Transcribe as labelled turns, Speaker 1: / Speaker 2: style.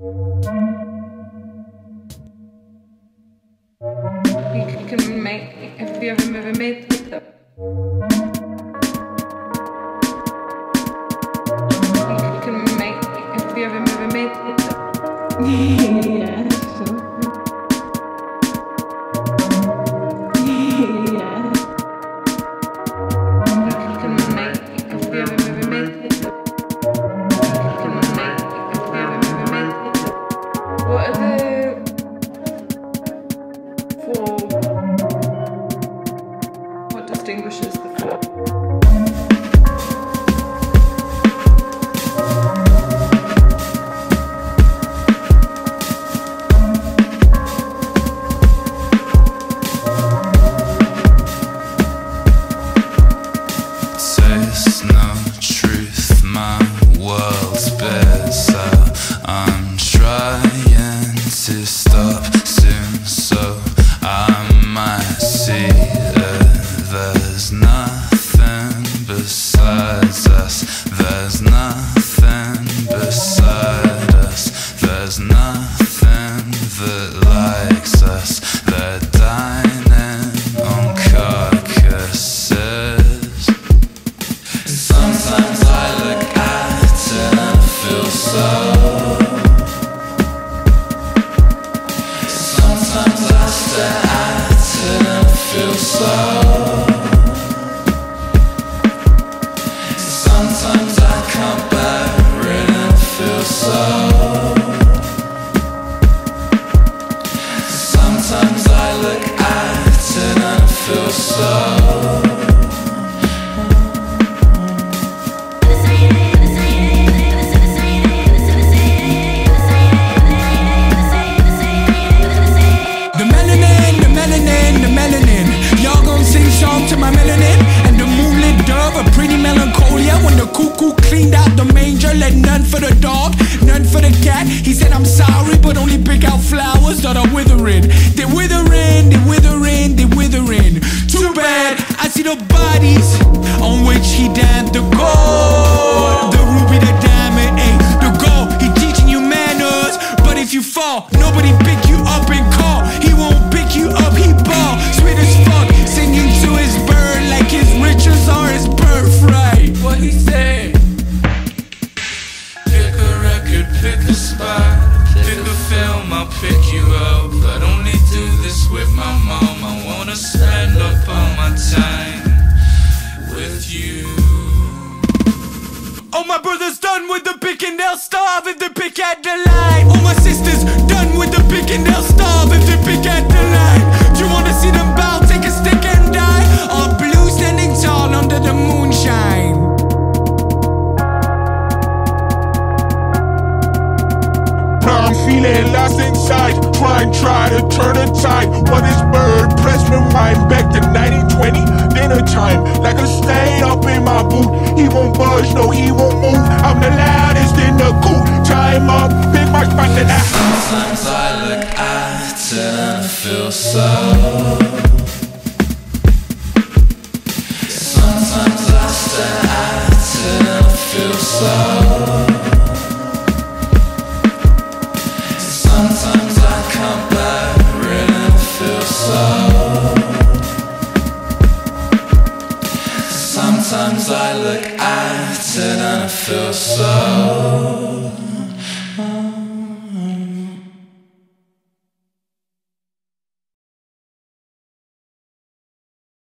Speaker 1: You can make. Have you ever ever made them? You can make. Have you ever ever made them?
Speaker 2: yeah.
Speaker 1: Them?
Speaker 3: Nothing Sometimes I come back and feel so.
Speaker 4: Cuckoo cleaned out the manger, let none for the dog, none for the cat. He said, I'm sorry, but only pick out flowers that are withering. They're withering,
Speaker 3: this with my mom. I wanna spend up all my time with you.
Speaker 4: All my brothers done with the pick and they'll starve if they pick at the line.
Speaker 5: Now lost inside, trying, try to turn the tide. What is bird? Press rewind back to 1920, dinner time. Like a stain up in my boot. He won't budge, no, he won't move. I'm the loudest in the coop. Time up, pick my spot and I.
Speaker 3: Sometimes I look at it and feel so. Sometimes I stare at it and feel so. Sometimes I look at it and I feel so.